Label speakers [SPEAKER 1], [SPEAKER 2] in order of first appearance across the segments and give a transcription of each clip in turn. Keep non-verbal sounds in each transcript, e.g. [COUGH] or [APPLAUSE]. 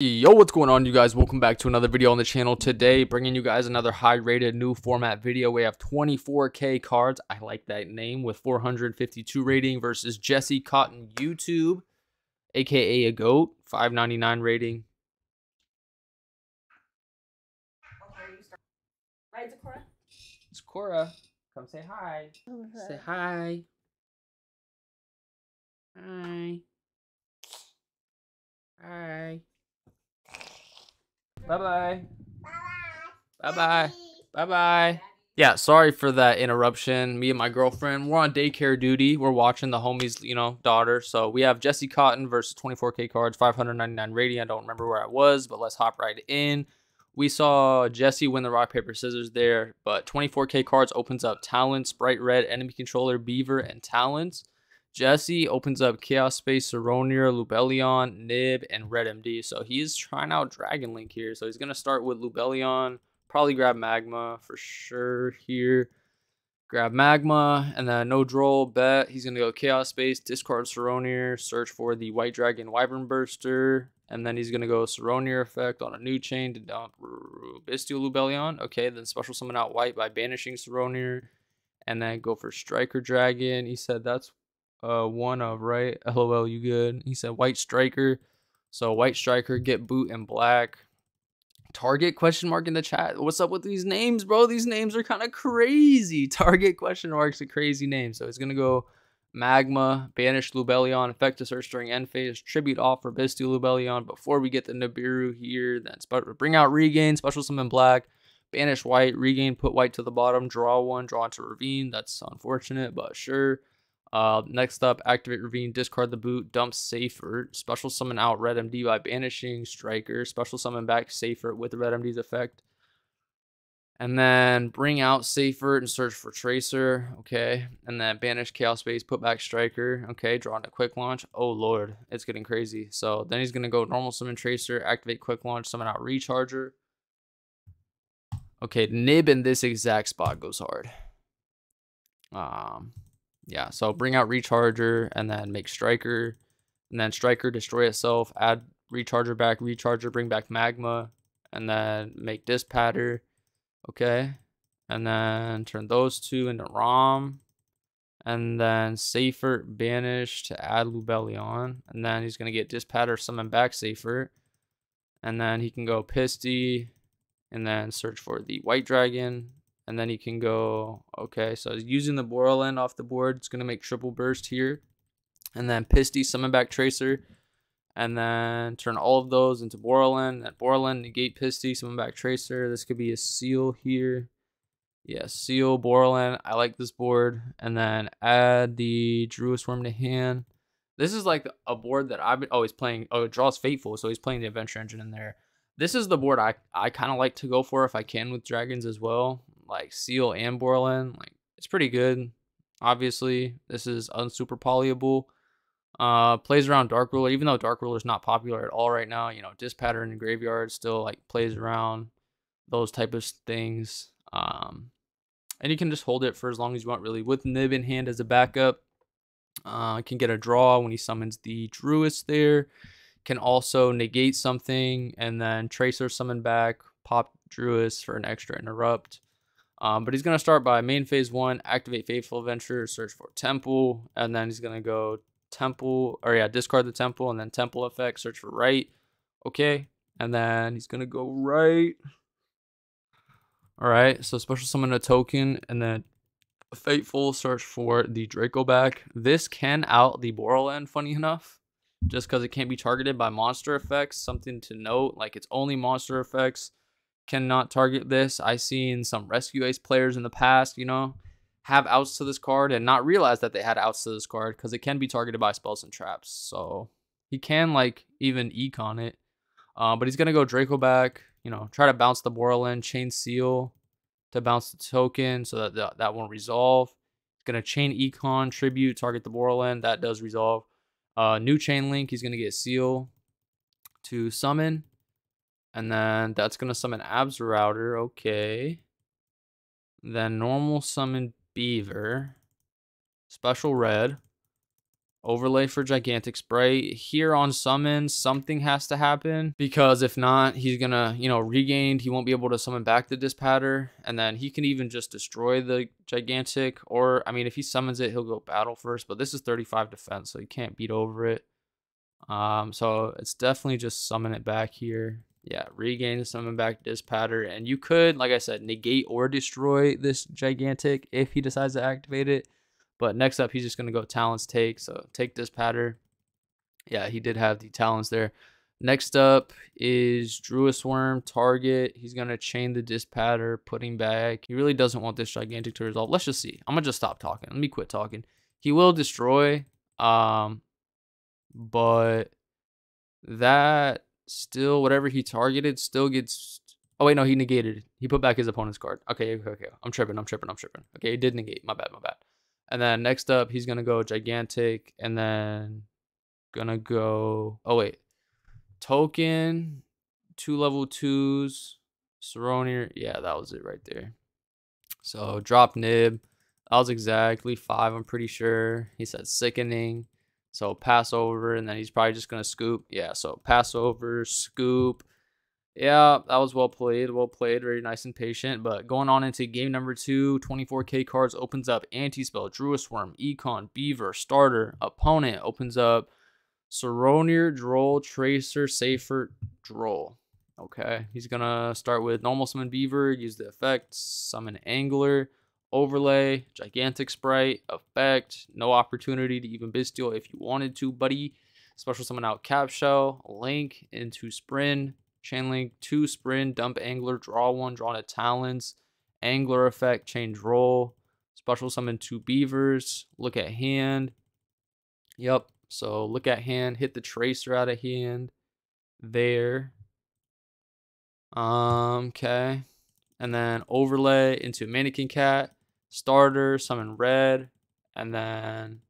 [SPEAKER 1] Yo, what's going on you guys? Welcome back to another video on the channel. Today, bringing you guys another high-rated new format video. We have 24K cards. I like that name with 452 rating versus Jesse Kotton YouTube, aka a GOAT, 599 rating.
[SPEAKER 2] Right, it's Cora.
[SPEAKER 1] It's Cora. Come say hi. Say hi. Hi. Bye-bye. Bye-bye. Bye-bye. Yeah, sorry for that interruption. Me and my girlfriend, we're on daycare duty. We're watching the homie's, you know, daughter. So we have Jesse Kotton versus 24K cards, 599 rating. I don't remember where I was, but let's hop right in. We saw Jesse win the rock, paper, scissors there, but 24K cards opens up Talents, Spright Red, Enemy Controller, Beaver, and Talents. Jesse opens up Chaos Space, Saronir, Lubellion, Nib, and Red MD. So he's trying out Dragon Link here. So he's going to start with Lubellion, probably grab Magma for sure here. Grab Magma, and then no droll, bet. He's going to go Chaos Space, discard Saronir, search for the White Dragon Wyvern Burster, and then he's going to go Saronir effect on a new chain to dump Bystial Lubellion. Okay, then special summon out White by banishing Saronir, and then go for Striker Dragon. He said that's uh one of right? [LAUGHS] Lol you good? He said white striker. So white striker get boot and black. Target question mark in the chat. What's up with these names bro? These names are kind of crazy. [LAUGHS] Target question mark's a crazy name. So it's gonna go magma banish lubellion effect to search during end phase tribute off for Bystial lubellion. Before we get the nibiru here then bring out regain special summon black banish white regain put white to the bottom draw one draw into ravine. That's unfortunate but sure uh, next up, activate Ravine, discard the boot, dump Safer, special summon out Red MD by banishing Striker, special summon back Safer with Red MD's effect. And then bring out Safer and search for Tracer, okay. And then banish Chaos Space, put back Striker, okay. Draw into Quick Launch. Oh lord, it's getting crazy. So then he's gonna go normal summon Tracer, activate Quick Launch, summon out Recharger. Okay, Nib in this exact spot goes hard. Um, yeah, so bring out Recharger and then make Striker. And then Striker destroy itself, add Recharger back, Recharger, bring back Magma. And then make this pattern. Okay. And then turn those two into Rom. And then Safer banish to add Lubellion. And then he's going to get this Dispatter, summon back Safer. And then he can go Pisty. And then search for the White Dragon and then you can go okay so using the Borreload off the board it's going to make triple burst here and then Pisty summon back Tracer and then turn all of those into Borreload and Borreload negate Pisty summon back Tracer this could be a seal here. Yeah seal Borreload I like this board and then add the Druiswurm to hand. This is like a board that I've been always oh, playing oh it draws Fateful so he's playing the Adventure Engine in there. This is the board I, I kind of like to go for if I can with dragons as well like Seal and Borreload. Like it's pretty good. Obviously, this is unsuper polyable. Uh, plays around Dark Ruler, even though Dark Ruler is not popular at all right now. You know, Disc Pattern in Graveyard still like plays around those type of things. Um, and you can just hold it for as long as you want, really. With Nib in hand as a backup, uh, can get a draw when he summons the Druist there. Can also negate something and then Tracer summon back, pop Druist for an extra interrupt. Um, but he's going to start by main phase one, activate Fateful Adventure, search for Temple, and then he's going to go Temple, or yeah, discard the Temple, and then Temple effect, search for right. Okay, and then he's going to go right. All right, so special summon a token, and then Fateful, search for the Draco back. This can out the Borreload, funny enough, just because it can't be targeted by monster effects. Something to note, like it's only monster effects cannot target this. I've seen some Rescue Ace players in the past, you know, have outs to this card and not realize that they had outs to this card because it can be targeted by spells and traps. So he can like even econ it. Uh, but he's going to go Draco back, you know, try to bounce the Borreload, Chain Seal to bounce the token so that that, won't resolve. He's going to Chain Econ, Tribute, target the Borreload. That does resolve. Uh, new Chain Link, he's going to get Seal to summon. And then that's going to summon Absorouter. Okay. Then normal summon Beaver. Special red. overlay for gigantic Spright here on summon something has to happen because if not he's gonna you know regained he won't be able to summon back the dispatter and then he can even just destroy the gigantic or i mean if he summons it he'll go battle first but this is 35 defense so he can't beat over it um so it's definitely just summon it back here yeah regain summon back dispatter and you could like i said negate or destroy this gigantic if he decides to activate it but next up, he's just going to go talents take. So take dispatter. Yeah, he did have the talents there. Next up is Druiswurm target. He's going to chain the dispatter, putting back. He really doesn't want this gigantic to resolve. Let's just see. I'm going to just stop talking. Let me quit talking. He will destroy. Um, but that still, whatever he targeted still gets... Oh, wait, no, he negated. He put back his opponent's card. Okay, okay, okay. I'm tripping, I'm tripping, I'm tripping. Okay, he did negate. My bad, my bad. And then next up, he's gonna go gigantic, and then gonna go. Oh wait, token, two level twos, Saronir. Yeah, that was it right there. So drop nib. That was exactly five. I'm pretty sure. He said sickening. So pass over, and then he's probably just gonna scoop. Yeah. So pass over, scoop. Yeah, that was well played. Well played. Very nice and patient. But going on into game number two, 24k cards opens up Anti-Spell, Druiswurm, Econ, Beaver, Starter, Opponent opens up Saronir, Droll, Tracer, Safer, Droll. Okay, he's going to start with Normal Summon Beaver, use the effect, Summon Angler, Overlay, Gigantic Spright, Effect, no opportunity to even Bestial if you wanted to, buddy. Special Summon out Cap Shell, Link into Sprind, Chainlink, two Sprind, dump angler, draw one, draw to talents, angler effect, change role, special summon two beavers, look at hand. Yep. So look at hand, hit the tracer out of hand there. Um, okay. And then overlay into mannequin cat, starter, summon red, and then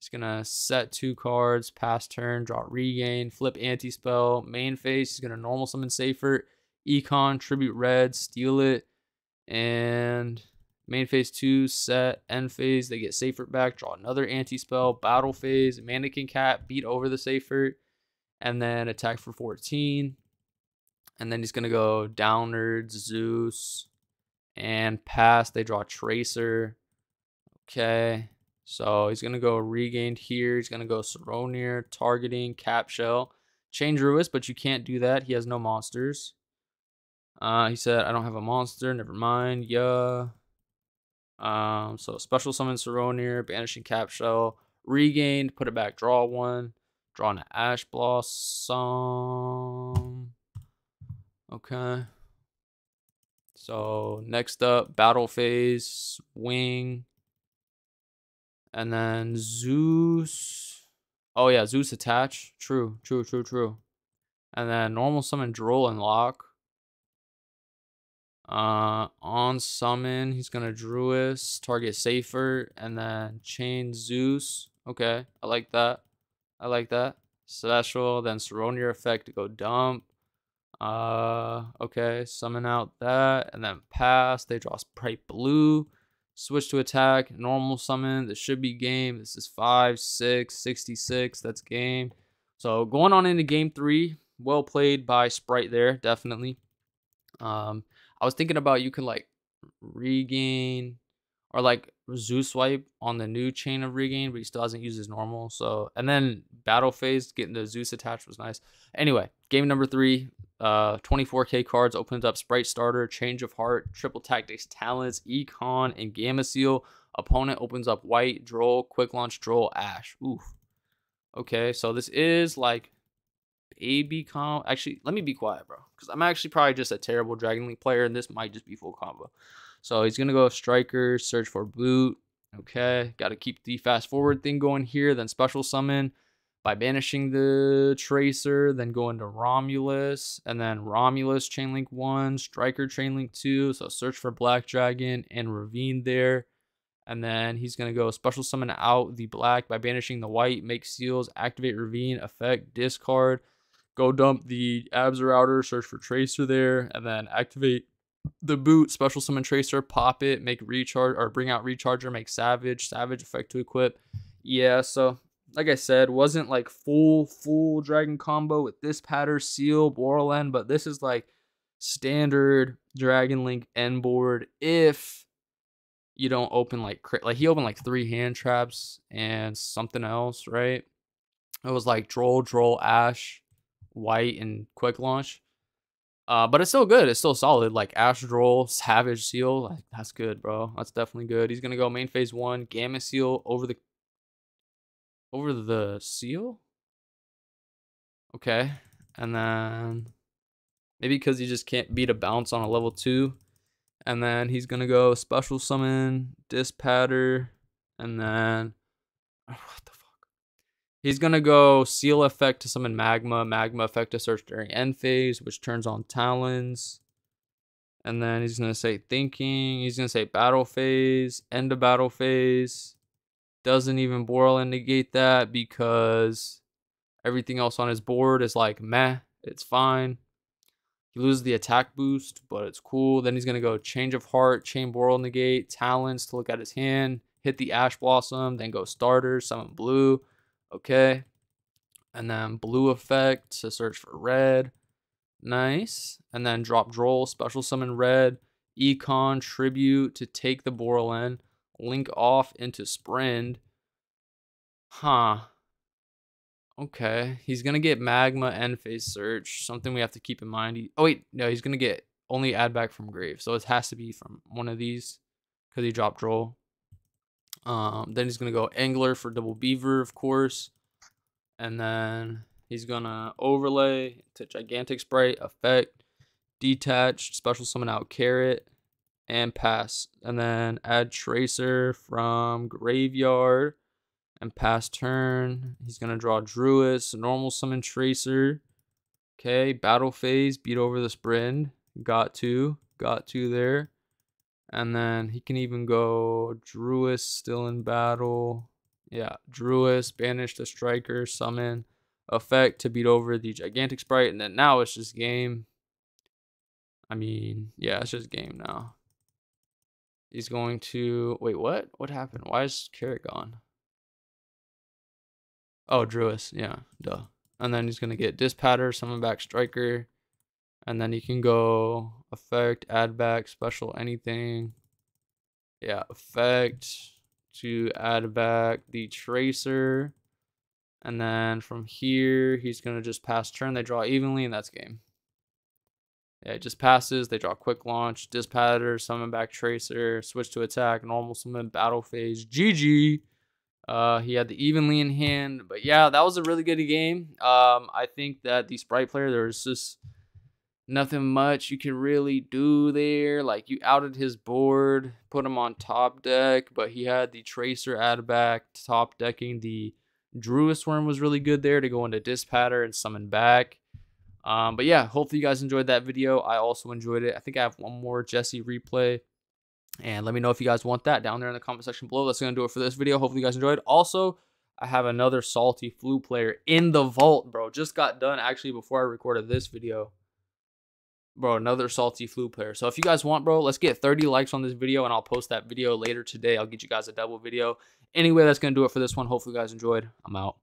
[SPEAKER 1] He's gonna set two cards, pass turn, draw regain, flip anti-spell, main phase, he's gonna normal summon Safer, Econ, tribute red, steal it, and main phase two, set, end phase, they get Safer back, draw another anti-spell, battle phase, mannequin cat, beat over the Safer, and then attack for 14. And then he's gonna go downwards, Zeus, and pass, they draw Tracer. Okay. So he's going to go regained here. He's going to go Saronir, targeting, cap shell. Change Ruis, but you can't do that. He has no monsters. Uh, he said, I don't have a monster. Never mind. Yeah. Um, so special summon Saronir, banishing cap shell, regained, put it back, draw one, draw an ash blossom. Okay. So next up, battle phase, wing, and then Zeus. Oh yeah, Zeus attach. True, true, true, true. And then normal summon Droll and Lock. Uh, on summon, he's gonna Druis, target Safer, and then chain Zeus. Okay, I like that. I like that. Special, then Saronir effect to go dump. Uh, okay, summon out that, and then pass. They draw Spright Blue. Switch to attack, normal summon. This should be game. This is 5, 6, 66. That's game. So going on into game three. Well played by Spright there, definitely. Um, I was thinking about you can like regain or like Zeus swipe on the new chain of regain, but he still hasn't used his normal. So and then battle phase getting the Zeus attached was nice. Anyway, game number three, uh, 24k cards opens up Spright Starter, Change of Heart, Triple Tactics Talents, Econ, and Gamma Seal. Opponent opens up White, Droll, Quick Launch, Droll, Ash. Oof. Okay, so this is like AB combo. Actually, let me be quiet, bro. Because I'm actually probably just a terrible Dragon Link player, and this might just be full combo. So he's going to go Striker, search for boot. Okay, got to keep the fast forward thing going here. Then Special Summon by banishing the Tracer, then go into Romulus, and then Romulus Chainlink 1, Striker Chainlink 2, so search for Black Dragon and Ravine there. And then he's going to go Special Summon out the Black by banishing the White, make seals, activate Ravine, effect, discard, go dump the Absorouter, search for Tracer there, and then activate the boot, Special Summon Tracer, pop it, make recharge, or bring out Recharger, make Savage, Savage effect to equip. Yeah, so like I said, wasn't like full full dragon combo with this pattern seal Borreload, but this is like standard Dragon Link end board if you don't open like crit. like he opened like three hand traps and something else, right? It was like Droll, Droll, Ash, White, and Quick Launch. Uh, but it's still good. It's still solid. Like Ash Droll, Savage Seal. Like, that's good, bro. That's definitely good. He's gonna go main phase one, Gamma Seal over the over the seal. Okay, and then maybe because he just can't beat a bounce on a level two, and then he's gonna go special summon, Dispatter, and then [SIGHS] what the fuck? He's gonna go seal effect to summon magma, magma effect to search during end phase, which turns on talons. And then he's gonna say thinking. He's gonna say battle phase, end of battle phase. Doesn't even Borreload negate that because everything else on his board is like meh. It's fine. He loses the attack boost, but it's cool. Then he's going to go Change of Heart, Chain Boral Negate, Talons to look at his hand, hit the Ash Blossom, then go Starter, Summon Blue. Okay. And then Blue Effect to search for Red. Nice. And then drop Droll, Special Summon Red, Econ, Tribute to take the Borreload, link off into Sprind. Huh. Okay, he's gonna get magma and phase search. Something we have to keep in mind. He, oh wait, no, he's gonna get only add back from grave, so it has to be from one of these because he dropped droll. Um, then he's gonna go angler for double beaver, of course, and then he's gonna overlay to gigantic Spright effect, detached special summon out carrot, and pass, and then add tracer from graveyard and pass turn. He's going to draw Druis, normal summon Tracer. Okay, battle phase, beat over the Sprind. Got two, got two there. And then he can even go Druis still in battle. Yeah, Druis, banish the striker, summon, effect to beat over the gigantic Spright. And then now it's just game. I mean, yeah, it's just game now. He's going to wait, what? What happened? Why is Carrot gone? Oh, Druis, yeah, duh. And then he's gonna get Dispatter, summon back Striker, and then he can go effect, add back, special, anything. Yeah, effect to add back the Tracer. And then from here, he's gonna just pass turn. They draw evenly, and that's game. Yeah, it just passes. They draw quick launch, Dispatter, summon back Tracer, switch to attack, normal summon, battle phase. GG. Uh, he had the evenly in hand, but yeah, that was a really good game. Um, I think that the Spright player, there was just nothing much you can really do there. Like you outed his board, put him on top deck, but he had the tracer add back, top decking. The Druiswurm was really good there to go into Dispatter and summon back. Um, but yeah, hopefully you guys enjoyed that video. I also enjoyed it. I think I have one more Jesse replay. And let me know if you guys want that down there in the comment section below. That's going to do it for this video. Hopefully you guys enjoyed. Also, I have another salty flu player in the vault, bro. Just got done actually before I recorded this video. Bro, another salty flu player. So if you guys want, bro, let's get 30 likes on this video and I'll post that video later today. I'll get you guys a double video. Anyway, that's going to do it for this one. Hopefully you guys enjoyed. I'm out.